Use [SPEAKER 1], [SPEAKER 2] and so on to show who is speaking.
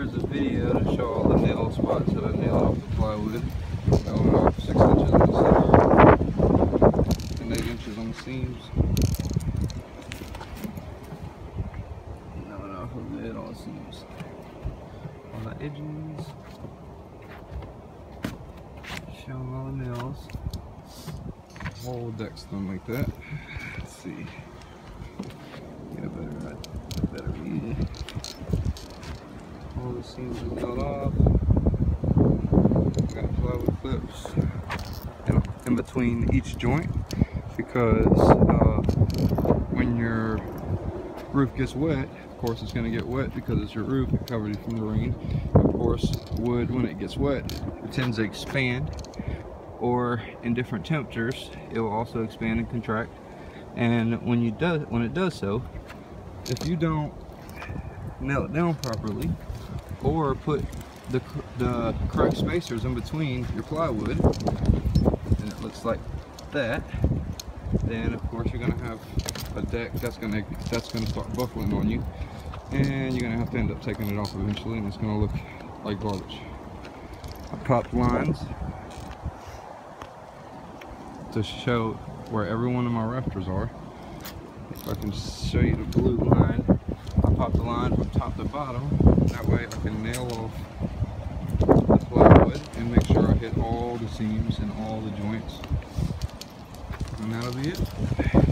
[SPEAKER 1] Here's a video to show all the nail spots that I nailed off the plywood. Going off 6 inches on the center and 8 inches on the seams. Going off a bit on the seams. On the edges. Showing all the nails. Whole deck's done like that. Seams nailed off. Got plywood clips in, between each joint because uh, when your roof gets wet, of course it's going to get wet because it's your roof, it covered you from the rain. Of course, wood when it gets wet, it tends to expand or in different temperatures, it will also expand and contract. And when you does when it does so, if you don't nail it down properly, or put the, the correct spacers in between your plywood and it looks like that. Then of course you're going to have a deck that's going to that's going to start buckling on you and you're going to have to end up taking it off eventually and it's going to look like garbage. I popped lines to show where every one of my rafters are. If I can show you the blue line I popped the line from top to bottom. That way I can nail off the plywood and make sure I hit all the seams and all the joints. And that'll be it.